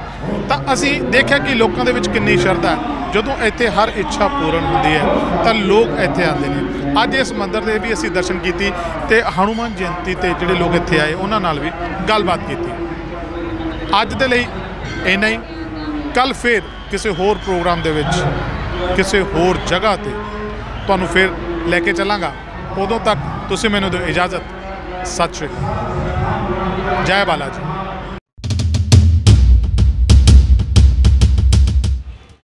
ਤਾਂ ਅਸੀਂ ਦੇਖਿਆ ਕਿ ਲੋਕਾਂ ਦੇ ਵਿੱਚ ਕਿੰਨੀ ਸ਼ਰਧਾ ਜਦੋਂ ਇੱਥੇ ਹਰ ਇੱਛਾ ਪੂਰਨ ਹੁੰਦੀ ਹੈ, ਤਾਂ ਲੋਕ ਇੱਥੇ ਆਉਂਦੇ ਨੇ। ਅੱਜ ਇਸ ਮੰਦਿਰ ਦੇ ਵੀ ਅਸੀਂ ਦਰਸ਼ਨ ਕੀਤੀ ਤੇ ਹਨੂਮਾਨ ਜਯੰਤੀ ਤੇ ਜਿਹੜੇ ਲੋਕ ਇੱਥੇ ਆਏ, ਉਹਨਾਂ ਨਾਲ ਵੀ ਗੱਲਬਾਤ ਕੀਤੀ। ਅੱਜ ਦੇ ਲਈ ਇੰਨਾ ਹੀ। ਕੱਲ ਫਿਰ ਕਿਸੇ ਹੋਰ ਪ੍ਰੋਗਰਾਮ ਦੇ ਵਿੱਚ, ਕਿਸੇ ਹੋਰ ਜਗ੍ਹਾ ਤੇ ਤੁਹਾਨੂੰ ਫਿਰ ਲੈ ਕੇ ਚੱਲਾਂਗਾ। ਉਦੋਂ ਤੱਕ ਤੁਸੀਂ ਮੈਨੂੰ ਦਿਓ ਇਜਾਜ਼ਤ। ਸਤਿ ਸ਼੍ਰੀ ਅਕਾਲ। ਜੈ ਬਾਲਾ ਜੀ